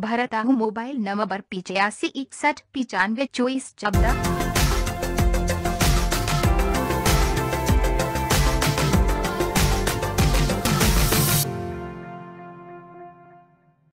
भरता हूँ mobile number पिचासी इकसठ पिचानवे चौबीस चौदह।